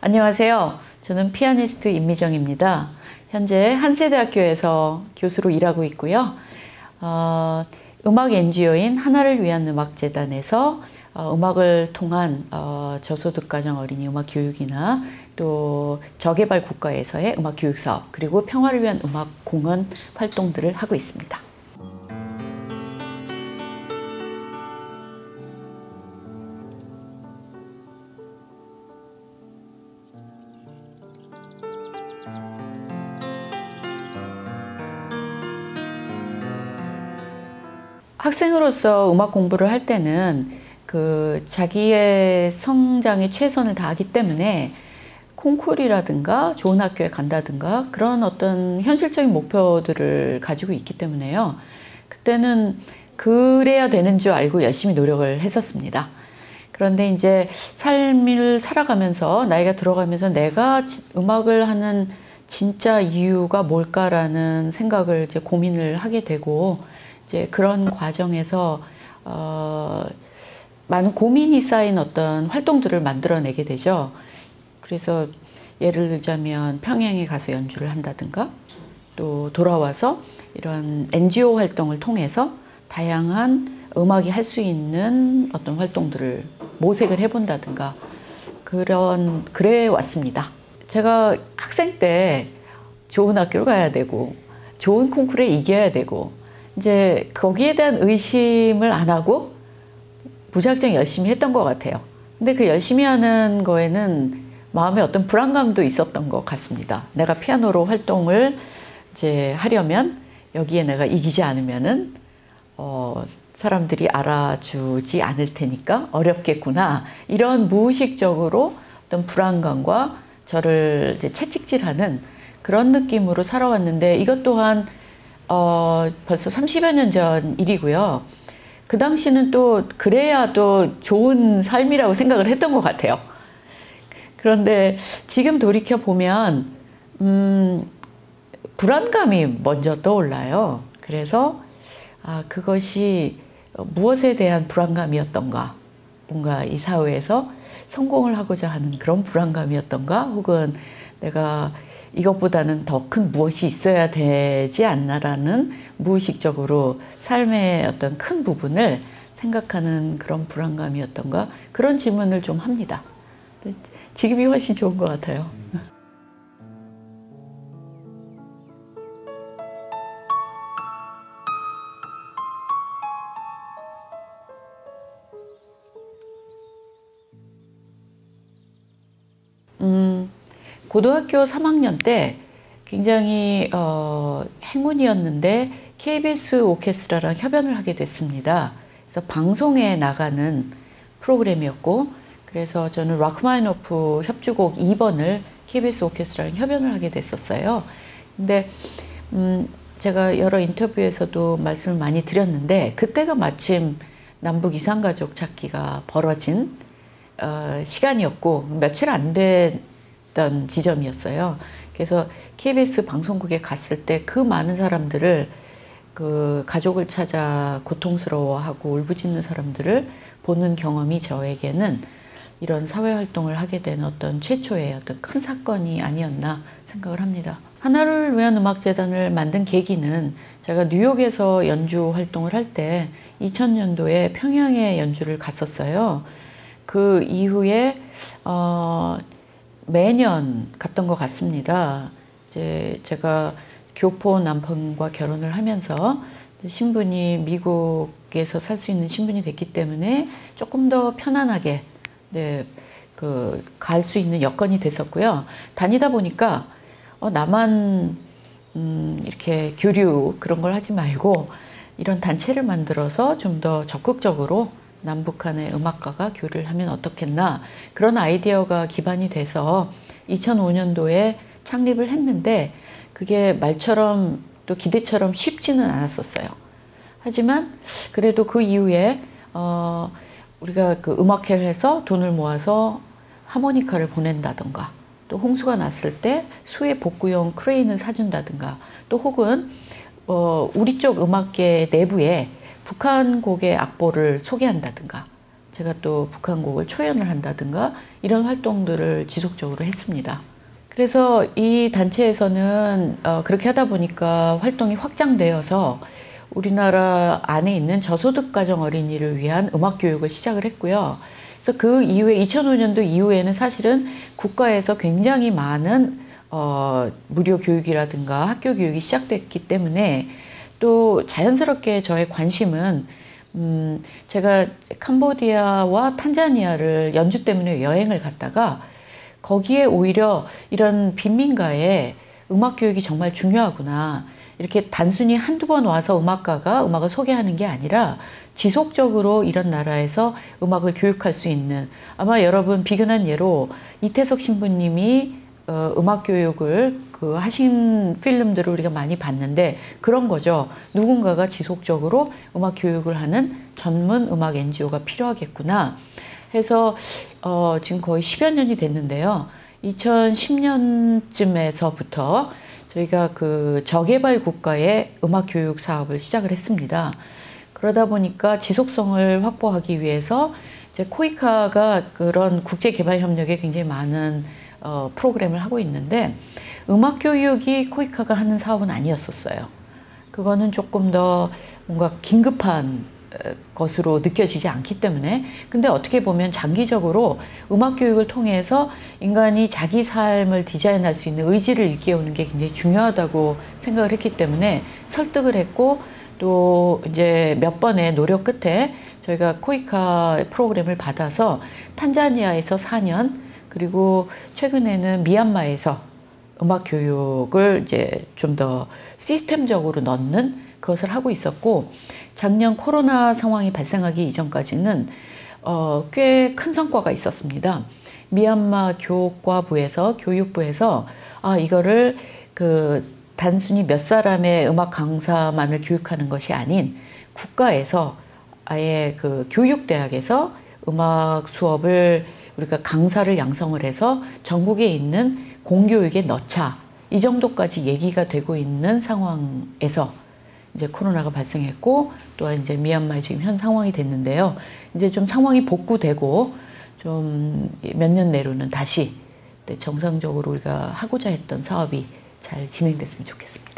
안녕하세요. 저는 피아니스트 임미정입니다. 현재 한세대학교에서 교수로 일하고 있고요. 어, 음악 NGO인 하나를 위한 음악재단에서 어, 음악을 통한 어, 저소득 가정 어린이 음악 교육이나 또 저개발 국가에서의 음악 교육 사업 그리고 평화를 위한 음악 공헌 활동들을 하고 있습니다. 학생으로서 음악 공부를 할 때는 그 자기의 성장에 최선을 다하기 때문에 콩쿨이라든가 좋은 학교에 간다든가 그런 어떤 현실적인 목표들을 가지고 있기 때문에요. 그때는 그래야 되는 줄 알고 열심히 노력을 했었습니다. 그런데 이제 삶을 살아가면서 나이가 들어가면서 내가 음악을 하는 진짜 이유가 뭘까라는 생각을 이제 고민을 하게 되고 이제 그런 과정에서 어, 많은 고민이 쌓인 어떤 활동들을 만들어내게 되죠. 그래서 예를 들자면 평양에 가서 연주를 한다든가 또 돌아와서 이런 NGO 활동을 통해서 다양한 음악이 할 수 있는 어떤 활동들을 모색을 해본다든가 그런 그래 왔습니다. 제가 학생 때 좋은 학교를 가야 되고 좋은 콩쿠르에 이겨야 되고 이제 거기에 대한 의심을 안 하고 무작정 열심히 했던 것 같아요. 근데 그 열심히 하는 거에는 마음에 어떤 불안감도 있었던 것 같습니다. 내가 피아노로 활동을 이제 하려면 여기에 내가 이기지 않으면은 어, 사람들이 알아주지 않을 테니까 어렵겠구나. 이런 무의식적으로 어떤 불안감과 저를 이제 채찍질하는 그런 느낌으로 살아왔는데 이것 또한 어, 벌써 30여 년 전 일이고요. 그 당시는 또 그래야 또 좋은 삶이라고 생각을 했던 것 같아요. 그런데 지금 돌이켜 보면 음, 불안감이 먼저 떠올라요. 그래서 아, 그것이 무엇에 대한 불안감이었던가, 뭔가 이 사회에서 성공을 하고자 하는 그런 불안감이었던가, 혹은 내가 이것보다는 더 큰 무엇이 있어야 되지 않나라는 무의식적으로 삶의 어떤 큰 부분을 생각하는 그런 불안감이었던가 그런 질문을 좀 합니다. 지금이 훨씬 좋은 것 같아요. 고등학교 3학년 때 굉장히 어, 행운이었는데 KBS 오케스트라랑 협연을 하게 됐습니다. 그래서 방송에 나가는 프로그램이었고 그래서 저는 라크마이노프 협주곡 2번을 KBS 오케스트라랑 협연을 하게 됐었어요. 근데 음, 제가 여러 인터뷰에서도 말씀을 많이 드렸는데 그때가 마침 남북 이산가족 찾기가 벌어진 어, 시간이었고 며칠 안된 있던 지점이었어요. 그래서 KBS 방송국에 갔을 때 그 많은 사람들을 그 가족을 찾아 고통스러워하고 울부짖는 사람들을 보는 경험이 저에게는 이런 사회 활동을 하게 된 어떤 최초의 어떤 큰 사건이 아니었나 생각을 합니다. 하나를 위한 음악재단을 만든 계기는 제가 뉴욕에서 연주 활동을 할 때 2000년도에 평양에 연주를 갔었어요. 그 이후에 어 매년 갔던 것 같습니다. 이제 제가 교포 남편과 결혼을 하면서 신분이 미국에서 살 수 있는 신분이 됐기 때문에 조금 더 편안하게 네, 그 갈 수 있는 여건이 됐었고요. 다니다 보니까 어, 나만 음, 이렇게 교류 그런 걸 하지 말고 이런 단체를 만들어서 좀 더 적극적으로 남북한의 음악가가 교류를 하면 어떻겠나 그런 아이디어가 기반이 돼서 2005년도에 창립을 했는데 그게 말처럼 또 기대처럼 쉽지는 않았었어요. 하지만 그래도 그 이후에 어 우리가 그 음악회를 해서 돈을 모아서 하모니카를 보낸다던가 또 홍수가 났을 때 수해 복구용 크레인을 사준다든가 또 혹은 어 우리 쪽 음악계 내부에 북한 곡의 악보를 소개한다든가 제가 또 북한곡을 초연을 한다든가 이런 활동들을 지속적으로 했습니다. 그래서 이 단체에서는 어, 그렇게 하다 보니까 활동이 확장되어서 우리나라 안에 있는 저소득 가정 어린이를 위한 음악 교육을 시작을 했고요. 그래서 그 이후에 2005년도 이후에는 사실은 국가에서 굉장히 많은 어, 무료 교육이라든가 학교 교육이 시작됐기 때문에 또 자연스럽게 저의 관심은 음, 제가 캄보디아와 탄자니아를 연주 때문에 여행을 갔다가 거기에 오히려 이런 빈민가에 음악 교육이 정말 중요하구나. 이렇게 단순히 한두 번 와서 음악가가 음악을 소개하는 게 아니라 지속적으로 이런 나라에서 음악을 교육할 수 있는 아마 여러분 비근한 예로 이태석 신부님이 어, 음악 교육을 그 하신 필름들을 우리가 많이 봤는데 그런 거죠. 누군가가 지속적으로 음악 교육을 하는 전문 음악 NGO가 필요하겠구나 해서 어, 지금 거의 10여 년이 됐는데요. 2010년쯤에서부터 저희가 그 저개발 국가의 음악 교육 사업을 시작을 했습니다. 그러다 보니까 지속성을 확보하기 위해서 이제 코이카가 그런 국제 개발 협력에 굉장히 많은 어, 프로그램을 하고 있는데 음악 교육이 코이카가 하는 사업은 아니었었어요. 그거는 조금 더 뭔가 긴급한 것으로 느껴지지 않기 때문에 근데 어떻게 보면 장기적으로 음악 교육을 통해서 인간이 자기 삶을 디자인할 수 있는 의지를 일깨우는 게 굉장히 중요하다고 생각을 했기 때문에 설득을 했고 또 이제 몇 번의 노력 끝에 저희가 코이카 프로그램을 받아서 탄자니아에서 4년 그리고 최근에는 미얀마에서 음악 교육을 이제 좀 더 시스템적으로 넣는 그것을 하고 있었고 작년 코로나 상황이 발생하기 이전까지는 어, 꽤 큰 성과가 있었습니다. 미얀마 교과부에서 교육부에서 아 이거를 그 단순히 몇 사람의 음악 강사만을 교육하는 것이 아닌 국가에서 아예 그 교육대학에서 음악 수업을 우리가 강사를 양성을 해서 전국에 있는 공교육에 넣자 이 정도까지 얘기가 되고 있는 상황에서 이제 코로나가 발생했고 또한 이제 미얀마에 지금 현 상황이 됐는데요. 이제 좀 상황이 복구되고 좀 몇 년 내로는 다시 정상적으로 우리가 하고자 했던 사업이 잘 진행됐으면 좋겠습니다.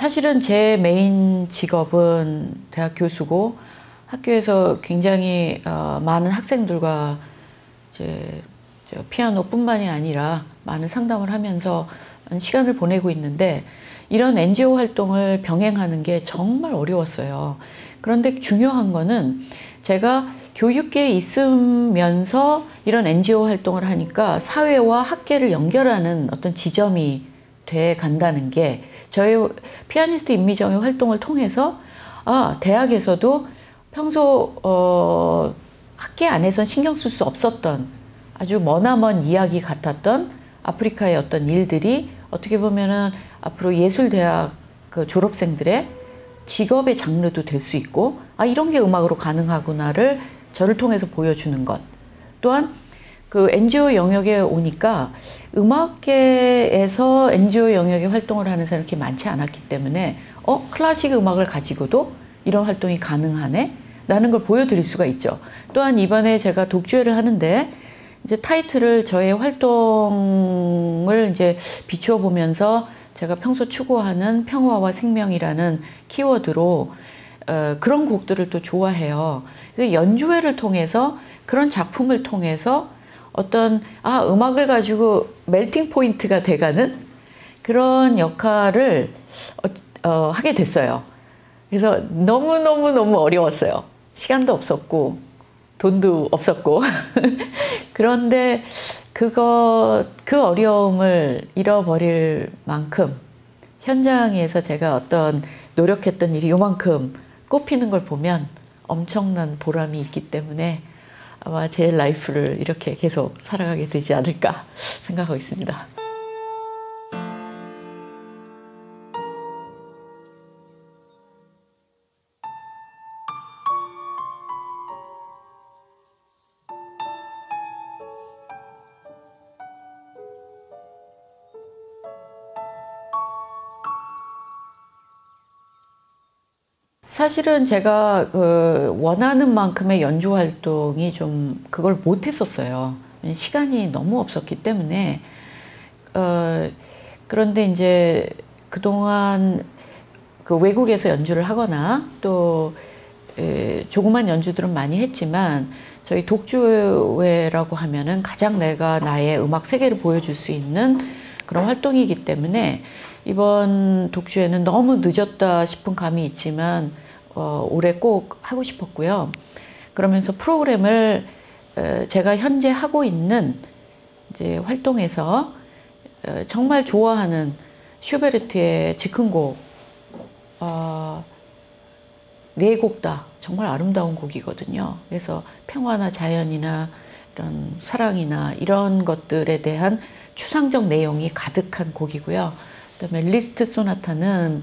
사실은 제 메인 직업은 대학 교수고 학교에서 굉장히 어, 많은 학생들과 이제 피아노뿐만이 아니라 많은 상담을 하면서 시간을 보내고 있는데 이런 NGO 활동을 병행하는 게 정말 어려웠어요. 그런데 중요한 거는 제가 교육계에 있으면서 이런 NGO 활동을 하니까 사회와 학계를 연결하는 어떤 지점이 돼 간다는 게 저희 피아니스트 임미정의 활동을 통해서 아 대학에서도 평소 어, 학계 안에선 신경 쓸 수 없었던 아주 머나먼 이야기 같았던 아프리카의 어떤 일들이 어떻게 보면은 앞으로 예술대학 그 졸업생들의 직업의 장르도 될 수 있고 아 이런 게 음악으로 가능하구나를 저를 통해서 보여주는 것. 또한 그 NGO 영역에 오니까 음악계에서 NGO 영역에 활동을 하는 사람이 그렇게 많지 않았기 때문에 어 클래식 음악을 가지고도 이런 활동이 가능하네 라는 걸 보여드릴 수가 있죠. 또한 이번에 제가 독주회를 하는데 이제 타이틀을 저의 활동을 이제 비추어 보면서 제가 평소 추구하는 평화와 생명이라는 키워드로 어, 그런 곡들을 또 좋아해요. 연주회를 통해서 그런 작품을 통해서 어떤 아 음악을 가지고 멜팅 포인트가 돼가는 그런 역할을 어, 어, 하게 됐어요. 그래서 너무 너무 너무 어려웠어요. 시간도 없었고 돈도 없었고 그런데 그거 그 어려움을 잃어버릴 만큼 현장에서 제가 어떤 노력했던 일이 요만큼 꼽히는 걸 보면 엄청난 보람이 있기 때문에 아마 제 라이프를 이렇게 계속 살아가게 되지 않을까 생각하고 있습니다. 사실은 제가 그 원하는 만큼의 연주 활동이 좀 그걸 못 했었어요. 시간이 너무 없었기 때문에 어 그런데 이제 그동안 그 외국에서 연주를 하거나 또 에, 조그만 연주들은 많이 했지만 저희 독주회라고 하면은 가장 내가 나의 음악 세계를 보여줄 수 있는 그런 활동이기 때문에 이번 독주회는 너무 늦었다 싶은 감이 있지만 어, 올해 꼭 하고 싶었고요. 그러면서 프로그램을 어, 제가 현재 하고 있는 이제 활동에서 어, 정말 좋아하는 슈베르트의 즉흥곡 어, 네곡 다 정말 아름다운 곡이거든요. 그래서 평화나 자연이나 이런 사랑이나 이런 것들에 대한 추상적 내용이 가득한 곡이고요. 그다음에 리스트 소나타는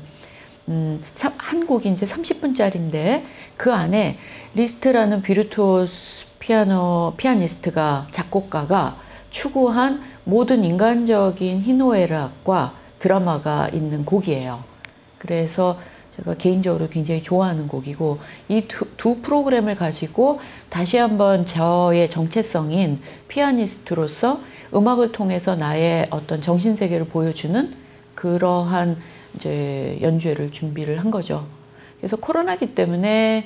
음, 한 곡이 이제 30분짜리인데 그 안에 리스트라는 비르투오스 피아노 피아니스트가 작곡가가 추구한 모든 인간적인 희노애락과 드라마가 있는 곡이에요. 그래서 제가 개인적으로 굉장히 좋아하는 곡이고 이 두 프로그램을 가지고 다시 한번 저의 정체성인 피아니스트로서 음악을 통해서 나의 어떤 정신 세계를 보여주는 그러한 이제 연주회를 준비를 한 거죠. 그래서 코로나기 때문에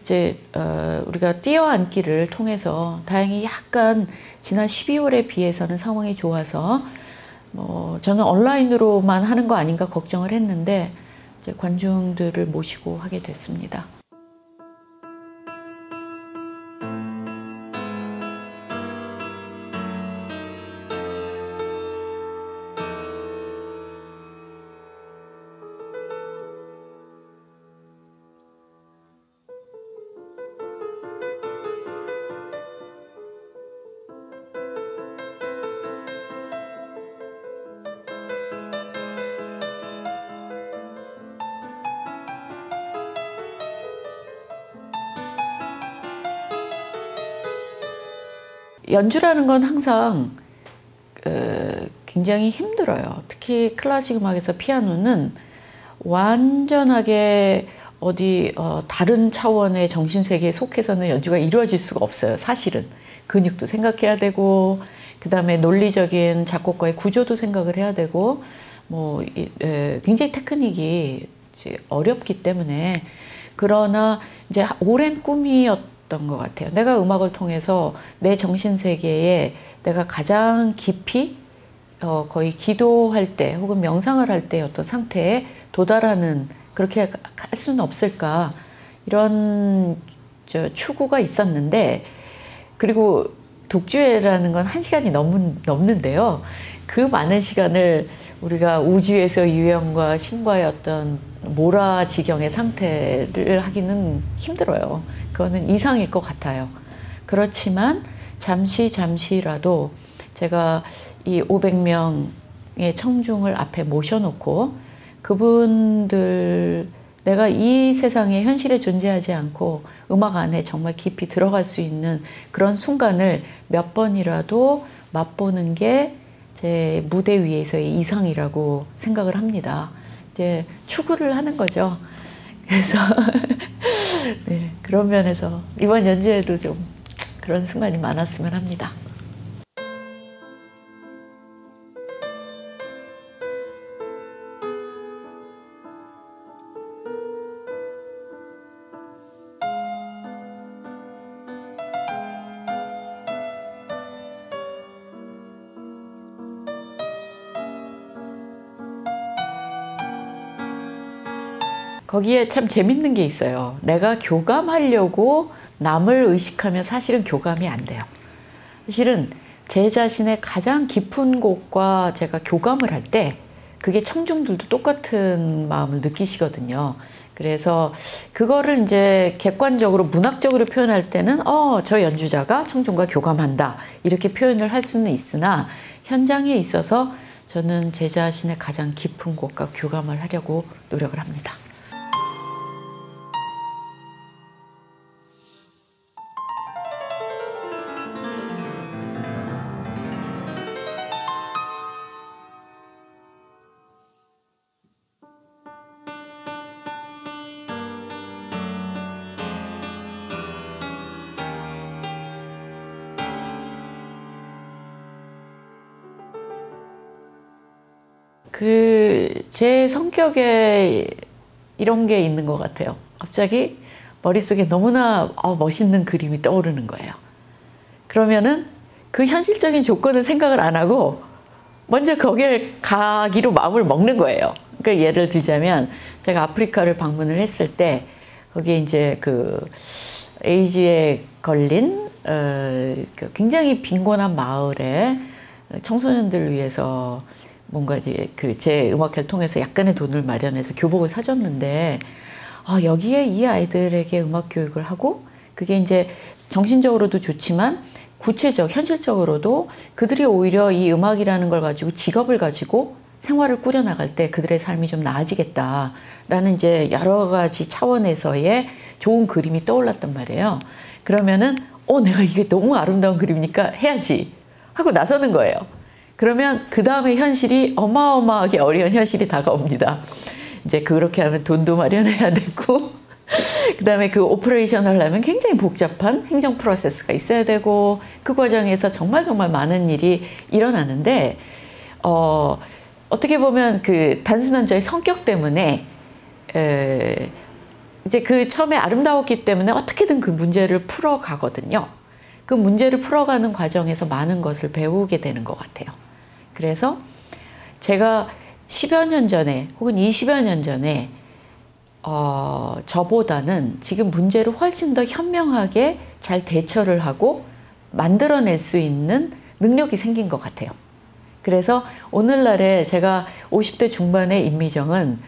이제 어 우리가 뛰어앉기를 통해서 다행히 약간 지난 12월에 비해서는 상황이 좋아서 뭐 저는 온라인으로만 하는 거 아닌가 걱정을 했는데 이제 관중들을 모시고 하게 됐습니다. 연주라는 건 항상 어, 굉장히 힘들어요. 특히 클래식 음악에서 피아노는 완전하게 어디 어, 다른 차원의 정신 세계에 속해서는 연주가 이루어질 수가 없어요. 사실은 근육도 생각해야 되고 그 다음에 논리적인 작곡가의 구조도 생각을 해야 되고 뭐 이, 에, 굉장히 테크닉이 어렵기 때문에 그러나 이제 오랜 꿈이었. 있었던 것 같아요. 내가 음악을 통해서 내 정신 세계에 내가 가장 깊이 어, 거의 기도할 때 혹은 명상을 할 때 어떤 상태에 도달하는 그렇게 할 수는 없을까 이런 저 추구가 있었는데 그리고 독주회라는 건 한 시간이 넘, 넘는데요. 그 많은 시간을 우리가 우주에서 유형과 신과의 어떤 몰아지경의 상태를 하기는 힘들어요. 그거는 이상일 것 같아요. 그렇지만 잠시 잠시라도 제가 이 500명의 청중을 앞에 모셔놓고 그분들 내가 이 세상에 현실에 존재하지 않고 음악 안에 정말 깊이 들어갈 수 있는 그런 순간을 몇 번이라도 맛보는 게 제 무대 위에서의 이상이라고 생각을 합니다. 이제 추구를 하는 거죠. 그래서 네, 그런 면에서 이번 연주에도 좀 그런 순간이 많았으면 합니다. 거기에 참 재밌는 게 있어요. 내가 교감하려고 남을 의식하면 사실은 교감이 안 돼요. 사실은 제 자신의 가장 깊은 곳과 제가 교감을 할 때 그게 청중들도 똑같은 마음을 느끼시거든요. 그래서 그거를 이제 객관적으로 문학적으로 표현할 때는 어, 저 연주자가 청중과 교감한다. 이렇게 표현을 할 수는 있으나 현장에 있어서 저는 제 자신의 가장 깊은 곳과 교감을 하려고 노력을 합니다. 제 성격에 이런 게 있는 것 같아요. 갑자기 머릿속에 너무나 어, 멋있는 그림이 떠오르는 거예요. 그러면은 그 현실적인 조건은 생각을 안 하고 먼저 거기를 가기로 마음을 먹는 거예요. 그러니까 예를 들자면 제가 아프리카를 방문을 했을 때 거기에 이제 그 에이즈에 걸린 어, 그 굉장히 빈곤한 마을에 청소년들을 위해서 뭔가 이제 그 제 음악회를 통해서 약간의 돈을 마련해서 교복을 사줬는데 아, 여기에 이 아이들에게 음악 교육을 하고 그게 이제 정신적으로도 좋지만 구체적, 현실적으로도 그들이 오히려 이 음악이라는 걸 가지고 직업을 가지고 생활을 꾸려나갈 때 그들의 삶이 좀 나아지겠다라는 이제 여러 가지 차원에서의 좋은 그림이 떠올랐단 말이에요. 그러면은, 어, 내가 이게 너무 아름다운 그림이니까 해야지. 하고 나서는 거예요. 그러면 그 다음에 현실이 어마어마하게 어려운 현실이 다가옵니다. 이제 그렇게 하면 돈도 마련해야 되고, 그 다음에 그 operation 하려면 굉장히 복잡한 행정 프로세스가 있어야 되고, 그 과정에서 정말 정말 많은 일이 일어나는데, 어, 어떻게 보면 그 단순한 저의 성격 때문에, 에, 이제 그 처음에 아름다웠기 때문에 어떻게든 그 문제를 풀어 가거든요. 그 문제를 풀어가는 과정에서 많은 것을 배우게 되는 것 같아요. 그래서 제가 10여 년 전에 혹은 20여 년 전에 어, 저보다는 지금 문제를 훨씬 더 현명하게 잘 대처를 하고 만들어낼 수 있는 능력이 생긴 것 같아요. 그래서 오늘날에 제가 50대 중반의 임미정은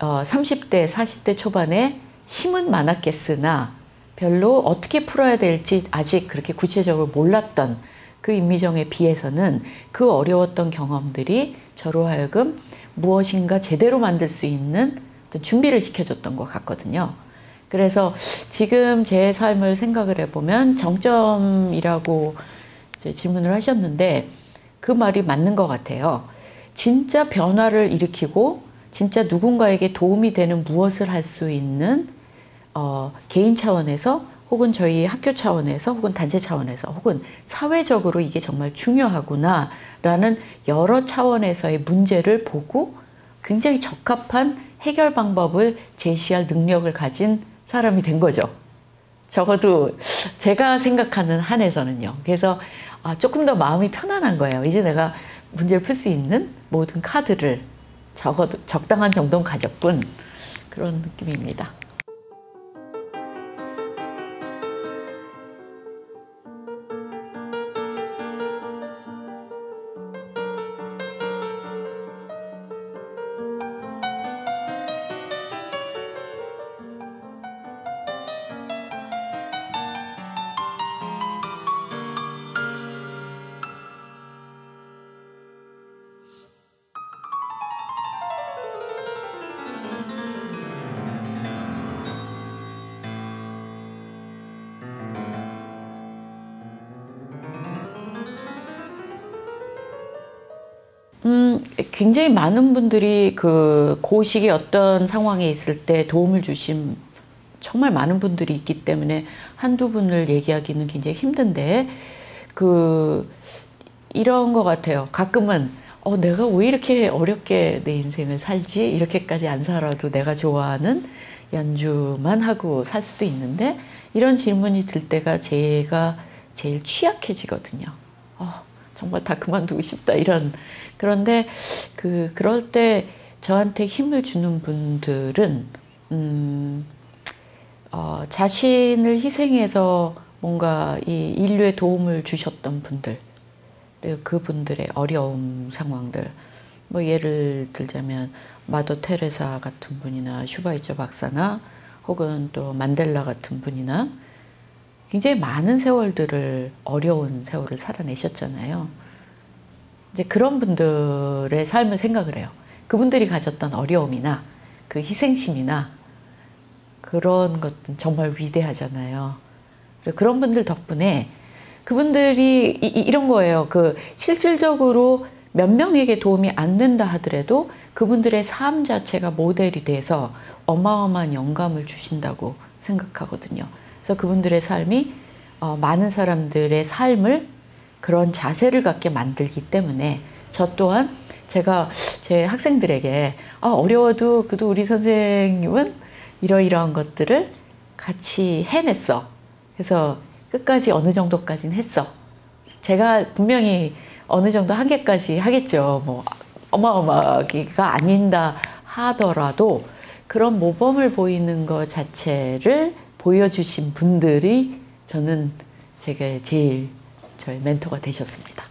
어, 30대, 40대 초반에 힘은 많았겠으나 별로 어떻게 풀어야 될지 아직 그렇게 구체적으로 몰랐던 그 임미정에 비해서는 그 어려웠던 경험들이 저로 하여금 무엇인가 제대로 만들 수 있는 준비를 시켜줬던 것 같거든요. 그래서 지금 제 삶을 생각을 해보면 정점이라고 질문을 하셨는데 그 말이 맞는 것 같아요. 진짜 변화를 일으키고 진짜 누군가에게 도움이 되는 무엇을 할 수 있는 어, 개인 차원에서 혹은 저희 학교 차원에서 혹은 단체 차원에서 혹은 사회적으로 이게 정말 중요하구나라는 여러 차원에서의 문제를 보고 굉장히 적합한 해결 방법을 제시할 능력을 가진 사람이 된 거죠. 적어도 제가 생각하는 한에서는요. 그래서 아, 조금 더 마음이 편안한 거예요. 이제 내가 문제를 풀 수 있는 모든 카드를 적어도 적당한 정도는 가졌군. 그런 느낌입니다. 굉장히 많은 분들이 그 고식의 어떤 상황에 있을 때 도움을 주신 정말 많은 분들이 있기 때문에 한두 분을 얘기하기는 굉장히 힘든데 그 이런 것 같아요. 가끔은 어, 내가 왜 이렇게 어렵게 내 인생을 살지? 이렇게까지 안 살아도 내가 좋아하는 연주만 하고 살 수도 있는데 이런 질문이 들 때가 제가 제일 취약해지거든요. 어, 정말 다 그만두고 싶다 이런. 그런데 그 그럴 때 저한테 힘을 주는 분들은 음, 어, 자신을 희생해서 뭔가 이 인류에 도움을 주셨던 분들 그리고 그분들의 어려움 상황들. 뭐 예를 들자면 마더 테레사 같은 분이나 슈바이처 박사나 혹은 또 만델라 같은 분이나 굉장히 많은 세월들을 어려운 세월을 살아내셨잖아요. 이제 그런 분들의 삶을 생각을 해요. 그분들이 가졌던 어려움이나 그 희생심이나 그런 것은 정말 위대하잖아요. 그런 분들 덕분에 그분들이 이, 이런 거예요. 그 실질적으로 몇 명에게 도움이 안 된다 하더라도 그분들의 삶 자체가 모델이 돼서 어마어마한 영감을 주신다고 생각하거든요. 그래서 그분들의 삶이 어, 많은 사람들의 삶을 그런 자세를 갖게 만들기 때문에 저 또한 제가 제 학생들에게 아, 어려워도 그래도 우리 선생님은 이러이러한 것들을 같이 해냈어. 그래서 끝까지 어느 정도까지는 했어. 제가 분명히 어느 정도 한계까지 하겠죠. 뭐 어마어마하기가 아닌다 하더라도 그런 모범을 보이는 것 자체를 보여주신 분들이 저는 제가 제일 저의 멘토가 되셨습니다.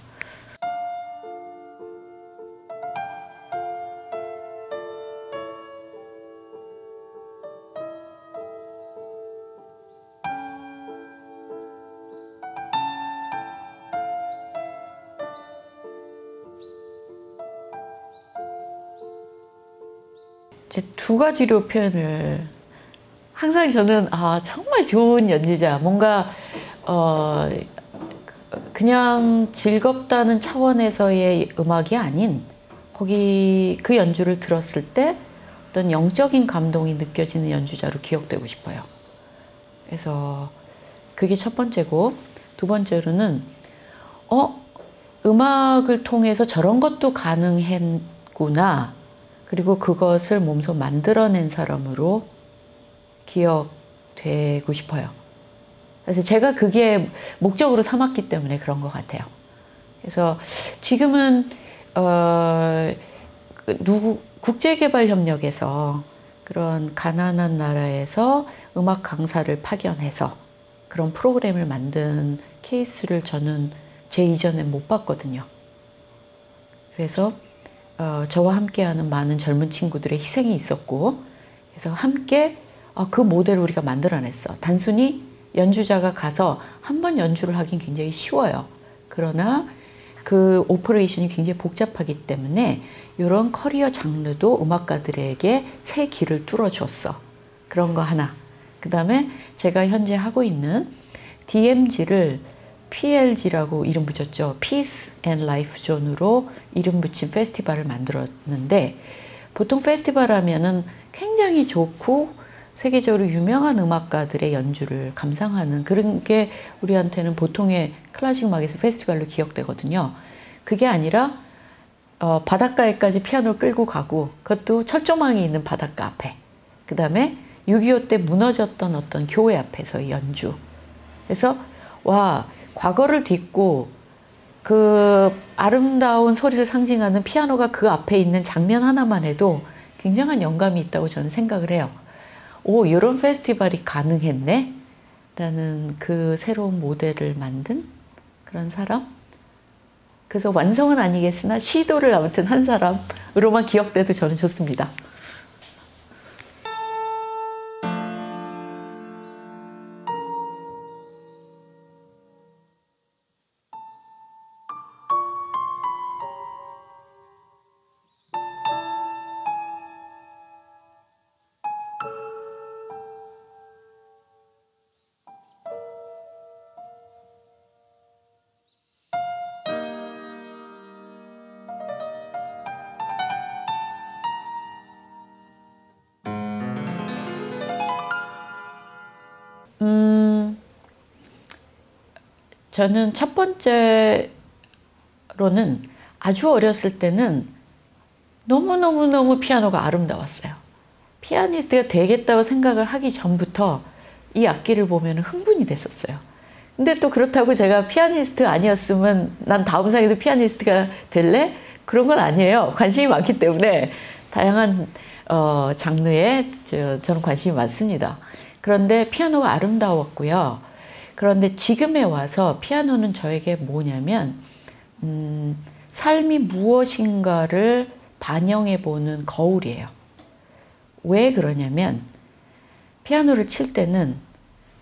두 가지로 표현을 항상 저는 아 정말 좋은 연주자 뭔가 어 그냥 즐겁다는 차원에서의 음악이 아닌 거기 그 연주를 들었을 때 어떤 영적인 감동이 느껴지는 연주자로 기억되고 싶어요. 그래서 그게 첫 번째고 두 번째로는 어 음악을 통해서 저런 것도 가능했구나 그리고 그것을 몸소 만들어낸 사람으로 기억되고 싶어요. 그래서 제가 그게 목적으로 삼았기 때문에 그런 것 같아요. 그래서 지금은 어, 그 누구 국제개발협력에서 그런 가난한 나라에서 음악 강사를 파견해서 그런 프로그램을 만든 케이스를 저는 제 이전에 못 봤거든요. 그래서 어, 저와 함께하는 많은 젊은 친구들의 희생이 있었고 그래서 함께 어, 그 모델을 우리가 만들어냈어. 단순히 연주자가 가서 한 번 연주를 하긴 굉장히 쉬워요. 그러나 그 operation이 굉장히 복잡하기 때문에 이런 커리어 장르도 음악가들에게 새 길을 뚫어줬어. 그런 거 하나. 그 다음에 제가 현재 하고 있는 DMZ를 PLZ라고 이름 붙였죠. Peace and Life Zone으로 이름 붙인 페스티벌을 만들었는데 보통 페스티벌 하면은 굉장히 좋고 세계적으로 유명한 음악가들의 연주를 감상하는 그런 게 우리한테는 보통의 클래식 음악에서 페스티벌로 기억되거든요. 그게 아니라 어, 바닷가에까지 피아노를 끌고 가고 그것도 철조망이 있는 바닷가 앞에 그 다음에 6.25 때 무너졌던 어떤 교회 앞에서 연주 그래서 와 과거를 딛고 그 아름다운 소리를 상징하는 피아노가 그 앞에 있는 장면 하나만 해도 굉장한 영감이 있다고 저는 생각을 해요. 오, 이런 페스티벌이 가능했네? 라는 그 새로운 모델을 만든 그런 사람? 그래서 완성은 아니겠으나 시도를 아무튼 한 사람으로만 기억돼도 저는 좋습니다. 저는 첫 번째로는 아주 어렸을 때는 너무너무너무 피아노가 아름다웠어요. 피아니스트가 되겠다고 생각을 하기 전부터 이 악기를 보면 흥분이 됐었어요. 근데 또 그렇다고 제가 피아니스트 아니었으면 난 다음 생에도 피아니스트가 될래? 그런 건 아니에요. 관심이 많기 때문에 다양한 어, 장르에 저, 저는 관심이 많습니다. 그런데 피아노가 아름다웠고요. 그런데 지금에 와서 피아노는 저에게 뭐냐면 음, 삶이 무엇인가를 반영해 보는 거울이에요. 왜 그러냐면 피아노를 칠 때는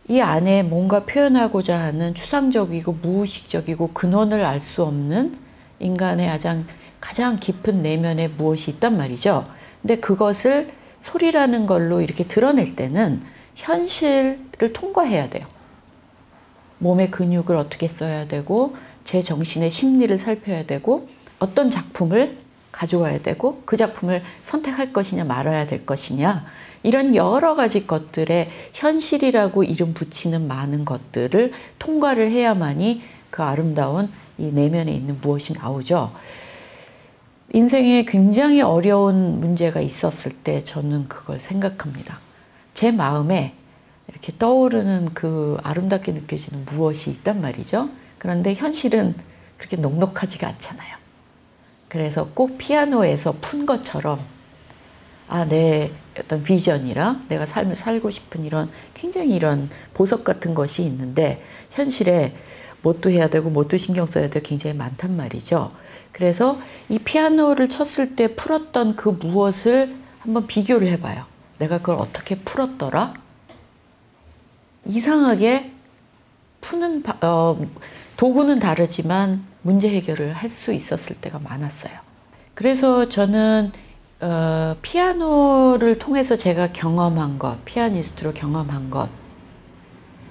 이 안에 뭔가 표현하고자 하는 추상적이고 무의식적이고 근원을 알 수 없는 인간의 가장 가장 깊은 내면에 무엇이 있단 말이죠. 근데 그것을 소리라는 걸로 이렇게 드러낼 때는 현실을 통과해야 돼요. 몸의 근육을 어떻게 써야 되고 제 정신의 심리를 살펴야 되고 어떤 작품을 가져와야 되고 그 작품을 선택할 것이냐 말아야 될 것이냐 이런 여러 가지 것들의 현실이라고 이름 붙이는 많은 것들을 통과를 해야만이 그 아름다운 이 내면에 있는 무엇이 나오죠. 인생에 굉장히 어려운 문제가 있었을 때 저는 그걸 생각합니다. 제 마음에 이렇게 떠오르는 그 아름답게 느껴지는 무엇이 있단 말이죠. 그런데 현실은 그렇게 녹록하지가 않잖아요. 그래서 꼭 피아노에서 푼 것처럼 아, 내 어떤 비전이라 내가 삶을 살고 싶은 이런 굉장히 이런 보석 같은 것이 있는데 현실에 뭣도 해야 되고 뭣도 신경 써야 되고 굉장히 많단 말이죠. 그래서 이 피아노를 쳤을 때 풀었던 그 무엇을 한번 비교를 해봐요. 내가 그걸 어떻게 풀었더라? 이상하게 푸는 바- 어, 도구는 다르지만 문제 해결을 할 수 있었을 때가 많았어요. 그래서 저는 어, 피아노를 통해서 제가 경험한 것, 피아니스트로 경험한 것,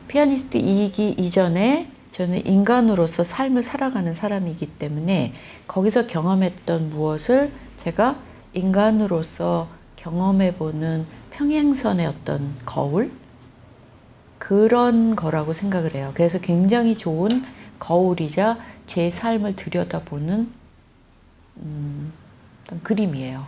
피아니스트이기 이전에 저는 인간으로서 삶을 살아가는 사람이기 때문에 거기서 경험했던 무엇을 제가 인간으로서 경험해보는 평행선의 어떤 거울? 그런 거라고 생각을 해요. 그래서 굉장히 좋은 거울이자 제 삶을 들여다보는 음, 그림이에요.